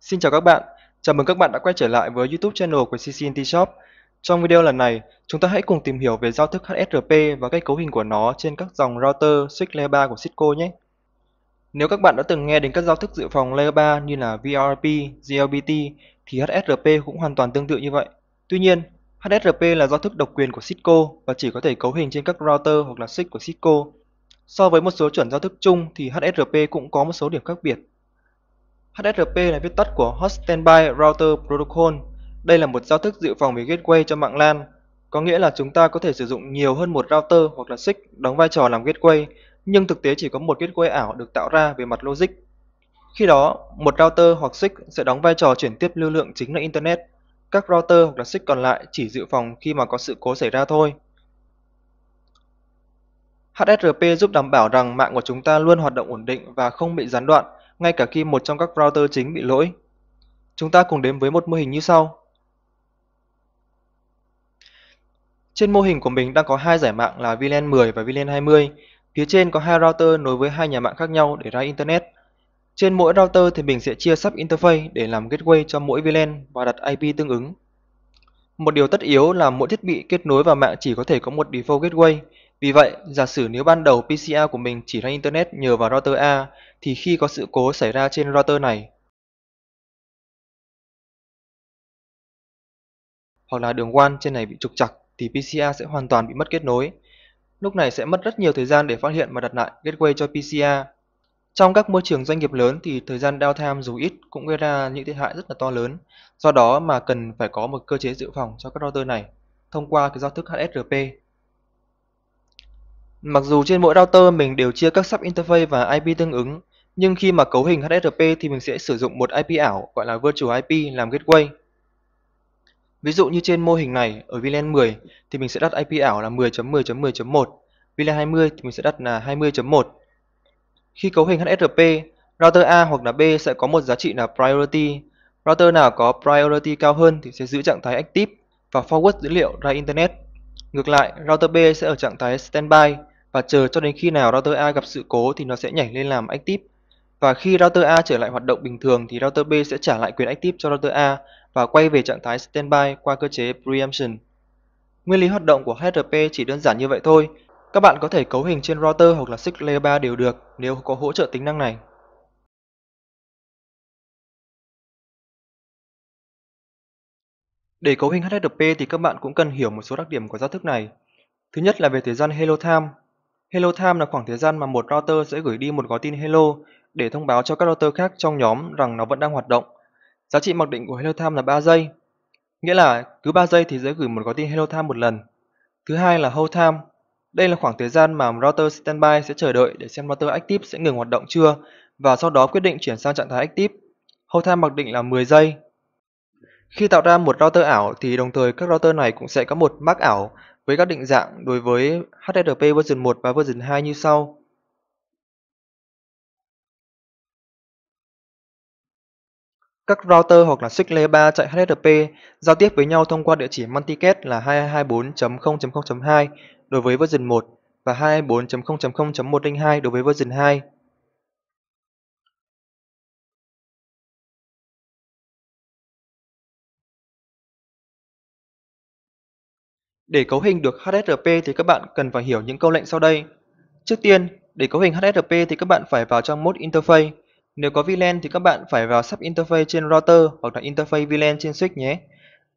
Xin chào các bạn, chào mừng các bạn đã quay trở lại với YouTube channel của CCNT Shop. Trong video lần này, chúng ta hãy cùng tìm hiểu về giao thức HSRP và cách cấu hình của nó trên các dòng router switch layer 3 của Cisco nhé. Nếu các bạn đã từng nghe đến các giao thức dự phòng layer 3 như là VRP, GLBT thì HSRP cũng hoàn toàn tương tự như vậy. Tuy nhiên, HSRP là giao thức độc quyền của Cisco và chỉ có thể cấu hình trên các router hoặc là switch của Cisco. So với một số chuẩn giao thức chung thì HSRP cũng có một số điểm khác biệt. HSRP là viết tắt của Host Standby Router Protocol. Đây là một giao thức dự phòng về gateway cho mạng LAN, có nghĩa là chúng ta có thể sử dụng nhiều hơn một router hoặc là switch đóng vai trò làm gateway, nhưng thực tế chỉ có một gateway ảo được tạo ra về mặt logic. Khi đó, một router hoặc switch sẽ đóng vai trò chuyển tiếp lưu lượng chính là internet. Các router hoặc là switch còn lại chỉ dự phòng khi mà có sự cố xảy ra thôi. HSRP giúp đảm bảo rằng mạng của chúng ta luôn hoạt động ổn định và không bị gián đoạn ngay cả khi một trong các router chính bị lỗi. Chúng ta cùng đến với một mô hình như sau. Trên mô hình của mình đang có hai giải mạng là VLAN 10 và VLAN 20. Phía trên có hai router nối với hai nhà mạng khác nhau để ra internet. Trên mỗi router thì mình sẽ chia sub interface để làm gateway cho mỗi VLAN và đặt IP tương ứng. Một điều tất yếu là mỗi thiết bị kết nối vào mạng chỉ có thể có một default gateway. Vì vậy, giả sử nếu ban đầu PCA của mình chỉ ra internet nhờ vào router A thì khi có sự cố xảy ra trên router này hoặc là đường WAN trên này bị trục chặt thì PCA sẽ hoàn toàn bị mất kết nối. Lúc này sẽ mất rất nhiều thời gian để phát hiện và đặt lại gateway cho PCA. Trong các môi trường doanh nghiệp lớn thì thời gian downtime dù ít cũng gây ra những thiệt hại rất là to lớn. Do đó mà cần phải có một cơ chế dự phòng cho các router này thông qua cái giao thức HSRP. Mặc dù trên mỗi router mình đều chia các sub interface và IP tương ứng, nhưng khi mà cấu hình HSRP thì mình sẽ sử dụng một IP ảo gọi là virtual IP làm gateway. Ví dụ như trên mô hình này ở VLAN 10 thì mình sẽ đặt IP ảo là 10.10.10.1, VLAN 20 thì mình sẽ đặt là 20.1. Khi cấu hình HSRP, router A hoặc là B sẽ có một giá trị là priority. Router nào có priority cao hơn thì sẽ giữ trạng thái active và forward dữ liệu ra internet. Ngược lại, router B sẽ ở trạng thái standby và chờ cho đến khi nào router A gặp sự cố thì nó sẽ nhảy lên làm active. Và khi router A trở lại hoạt động bình thường thì router B sẽ trả lại quyền active cho router A và quay về trạng thái standby qua cơ chế preemption. Nguyên lý hoạt động của HRP chỉ đơn giản như vậy thôi. Các bạn có thể cấu hình trên router hoặc là switch layer 3 đều được nếu có hỗ trợ tính năng này. Để cấu hình HRP thì các bạn cũng cần hiểu một số đặc điểm của giao thức này. Thứ nhất là về thời gian hello time. Hello time là khoảng thời gian mà một router sẽ gửi đi một gói tin hello để thông báo cho các router khác trong nhóm rằng nó vẫn đang hoạt động. Giá trị mặc định của hello time là 3 giây, nghĩa là cứ 3 giây thì sẽ gửi một gói tin hello time một lần. Thứ hai là hold time. Đây là khoảng thời gian mà router standby sẽ chờ đợi để xem router active sẽ ngừng hoạt động chưa và sau đó quyết định chuyển sang trạng thái active. Hold time mặc định là 10 giây. Khi tạo ra một router ảo thì đồng thời các router này cũng sẽ có một MAC ảo với các định dạng đối với HTTP version 1 và version 2 như sau. Các router hoặc là switch layer 3 chạy HTTP giao tiếp với nhau thông qua địa chỉ multicast là 2224.0.0.2 đối với version 1 và 224.0.0.102 đối với version 2. Để cấu hình được HTTP thì các bạn cần phải hiểu những câu lệnh sau đây. Trước tiên, để cấu hình HTTP thì các bạn phải vào trong mode interface. Nếu có VLAN thì các bạn phải vào sub interface trên router hoặc là interface VLAN trên switch nhé.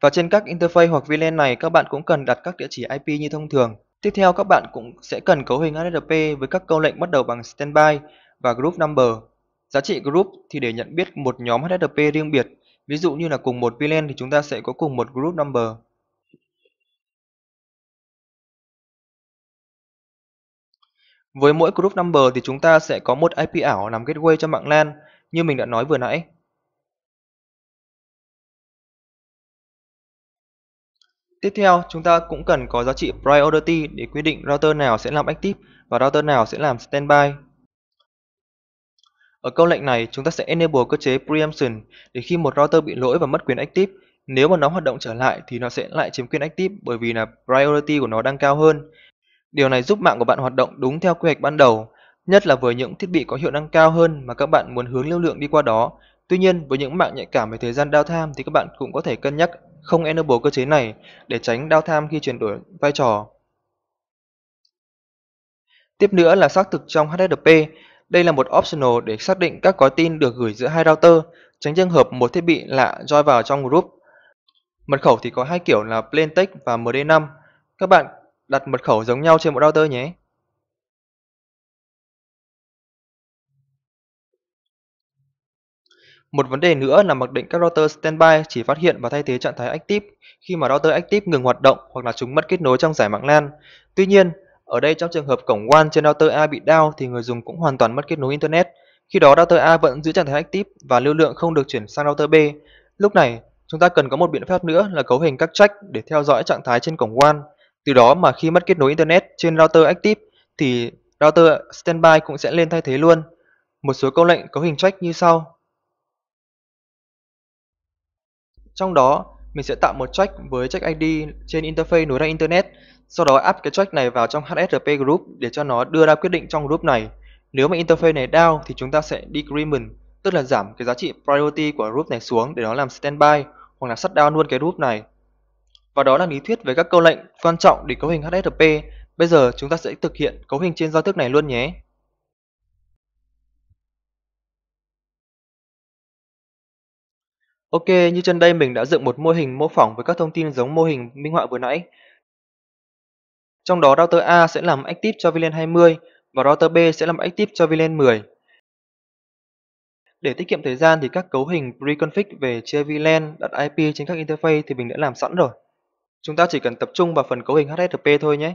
Và trên các interface hoặc VLAN này, các bạn cũng cần đặt các địa chỉ IP như thông thường. Tiếp theo, các bạn cũng sẽ cần cấu hình HTTP với các câu lệnh bắt đầu bằng standby và group number. Giá trị group thì để nhận biết một nhóm HTTP riêng biệt. Ví dụ như là cùng một VLAN thì chúng ta sẽ có cùng một group number. Với mỗi group number thì chúng ta sẽ có một IP ảo làm gateway cho mạng LAN như mình đã nói vừa nãy. Tiếp theo, chúng ta cũng cần có giá trị priority để quyết định router nào sẽ làm active và router nào sẽ làm standby. Ở câu lệnh này, chúng ta sẽ enable cơ chế preemption để khi một router bị lỗi và mất quyền active, nếu mà nó hoạt động trở lại thì nó sẽ lại chiếm quyền active bởi vì là priority của nó đang cao hơn. Điều này giúp mạng của bạn hoạt động đúng theo quy hoạch ban đầu, nhất là với những thiết bị có hiệu năng cao hơn mà các bạn muốn hướng lưu lượng đi qua đó Tuy nhiên, với những mạng nhạy cảm về thời gian downtime thì các bạn cũng có thể cân nhắc không enable cơ chế này để tránh downtime khi chuyển đổi vai trò. Tiếp nữa là xác thực trong HTTP. Đây là một optional để xác định các gói tin được gửi giữa hai router, tránh trường hợp một thiết bị lạ join vào trong group. Mật khẩu thì có hai kiểu là plain text và MD5. Các bạn đặt mật khẩu giống nhau trên một router nhé. Một vấn đề nữa là mặc định các router standby chỉ phát hiện và thay thế trạng thái active khi mà router active ngừng hoạt động hoặc là chúng mất kết nối trong giải mạng LAN. Tuy nhiên, ở đây trong trường hợp cổng WAN trên router A bị down thì người dùng cũng hoàn toàn mất kết nối internet. Khi đó router A vẫn giữ trạng thái active và lưu lượng không được chuyển sang router B. Lúc này, chúng ta cần có một biện pháp nữa là cấu hình các track để theo dõi trạng thái trên cổng WAN. Từ đó mà khi mất kết nối internet trên router active thì router standby cũng sẽ lên thay thế luôn. Một số câu lệnh có hình check như sau. Trong đó, mình sẽ tạo một track với track ID trên interface nối ra internet, sau đó áp cái track này vào trong HSRP group để cho nó đưa ra quyết định trong group này. Nếu mà interface này down thì chúng ta sẽ decrement, tức là giảm cái giá trị priority của group này xuống để nó làm standby hoặc là shut down luôn cái group này. Và đó là lý thuyết về các câu lệnh quan trọng để cấu hình HSRP. Bây giờ chúng ta sẽ thực hiện cấu hình trên giao thức này luôn nhé. Ok, như trên đây mình đã dựng một mô hình mô phỏng với các thông tin giống mô hình minh họa vừa nãy. Trong đó router A sẽ làm active cho VLAN 20 và router B sẽ làm active cho VLAN 10. Để tiết kiệm thời gian thì các cấu hình preconfig về chia VLAN, đặt IP trên các interface thì mình đã làm sẵn rồi. Chúng ta chỉ cần tập trung vào phần cấu hình HSP thôi nhé.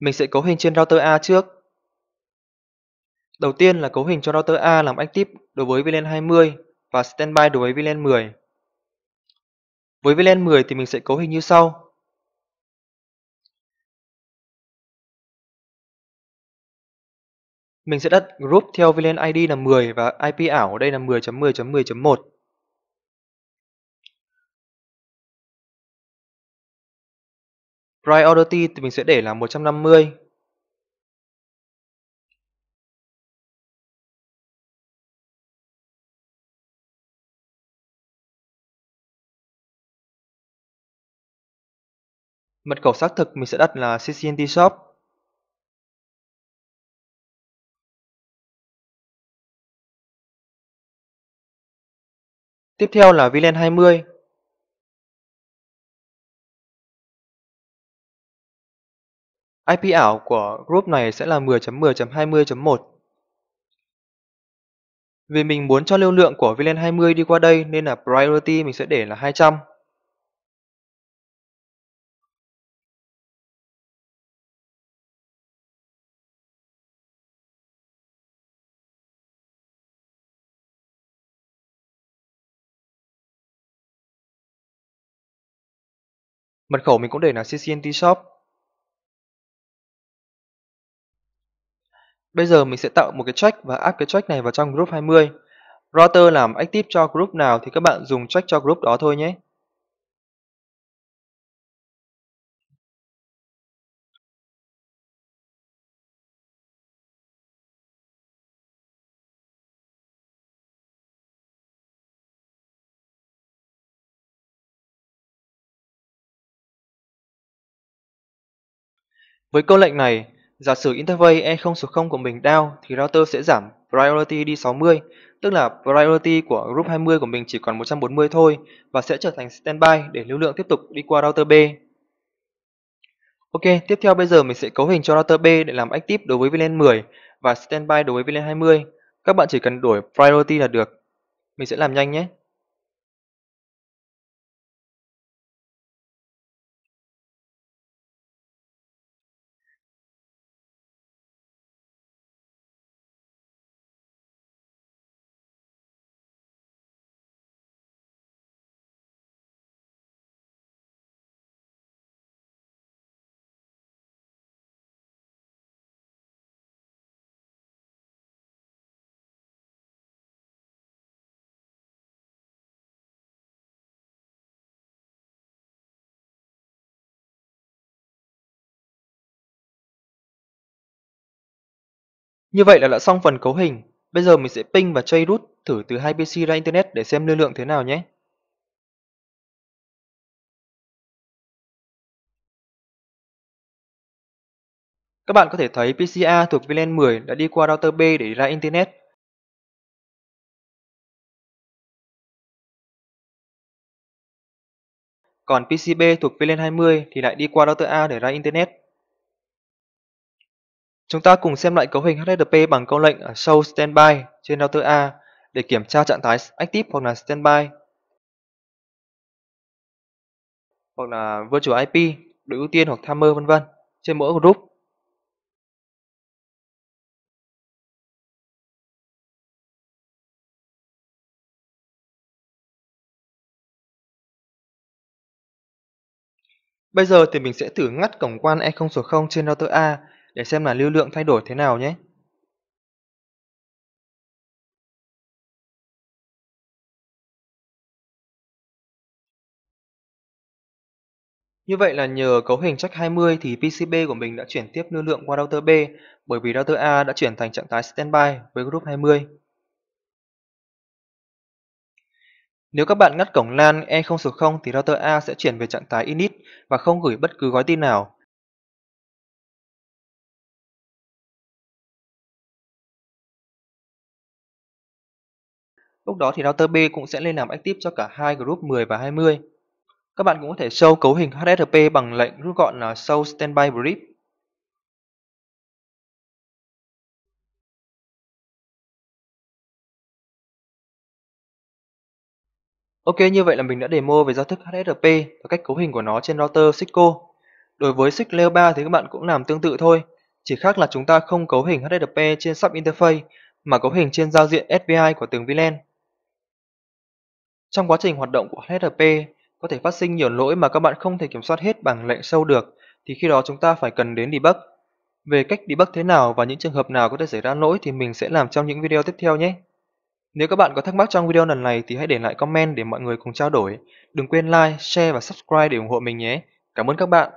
Mình sẽ cấu hình trên router A trước. Đầu tiên là cấu hình cho router A làm active đối với VLAN 20 và standby đối với VLAN 10. Với VLAN 10 thì mình sẽ cấu hình như sau. Mình sẽ đặt group theo VLAN ID là 10 và IP ảo ở đây là 10.10.10.1. Priority thì mình sẽ để là 150. Mật khẩu xác thực mình sẽ đặt là CCNT Shop. Tiếp theo là VLAN 20. IP ảo của group này sẽ là 10.10.20.1. Vì mình muốn cho lưu lượng của VLAN 20 đi qua đây nên là priority mình sẽ để là 200. Mật khẩu mình cũng để là CCNT Shop. Bây giờ mình sẽ tạo một cái track và áp cái track này vào trong group 20. Router làm active cho group nào thì các bạn dùng track cho group đó thôi nhé. Với câu lệnh này, giả sử interface E0 số 0 của mình down thì router sẽ giảm priority đi 60, tức là priority của group 20 của mình chỉ còn 140 thôi và sẽ trở thành standby để lưu lượng tiếp tục đi qua router B. Ok, tiếp theo bây giờ mình sẽ cấu hình cho router B để làm active đối với VLAN 10 và standby đối với VLAN 20. Các bạn chỉ cần đổi priority là được. Mình sẽ làm nhanh nhé. Như vậy là đã xong phần cấu hình. Bây giờ mình sẽ ping và chơi root thử từ hai PC ra Internet để xem lưu lượng thế nào nhé. Các bạn có thể thấy PC A thuộc VLAN 10 đã đi qua router B để ra Internet. Còn PC B thuộc VLAN 20 thì lại đi qua router A để ra Internet. Chúng ta cùng xem lại cấu hình HTTP bằng câu lệnh ở show standby trên router A để kiểm tra trạng thái active hoặc là standby hoặc là virtual IP, được ưu tiên hoặc timer vân vân trên mỗi group. Bây giờ thì mình sẽ thử ngắt cổng quan E0 số 0 trên router A để xem là lưu lượng thay đổi thế nào nhé. Như vậy là nhờ cấu hình check 20 thì PCB của mình đã chuyển tiếp lưu lượng qua router B, bởi vì router A đã chuyển thành trạng thái standby với group 20. Nếu các bạn ngắt cổng LAN E0.0 thì router A sẽ chuyển về trạng thái init và không gửi bất cứ gói tin nào. Lúc đó thì router B cũng sẽ lên làm active cho cả hai group 10 và 20. Các bạn cũng có thể show cấu hình HTTP bằng lệnh rút gọn là show standby brief. Ok, như vậy là mình đã demo về giao thức HTTP và cách cấu hình của nó trên router Cisco. Đối với SIG Layer 3 thì các bạn cũng làm tương tự thôi, chỉ khác là chúng ta không cấu hình HTTP trên sub interface mà cấu hình trên giao diện SPI của từng VLAN. Trong quá trình hoạt động của HTTP, có thể phát sinh nhiều lỗi mà các bạn không thể kiểm soát hết bằng lệnh sâu được, thì khi đó chúng ta phải cần đến debug. Về cách debug thế nào và những trường hợp nào có thể xảy ra lỗi thì mình sẽ làm trong những video tiếp theo nhé. Nếu các bạn có thắc mắc trong video lần này thì hãy để lại comment để mọi người cùng trao đổi. Đừng quên like, share và subscribe để ủng hộ mình nhé. Cảm ơn các bạn.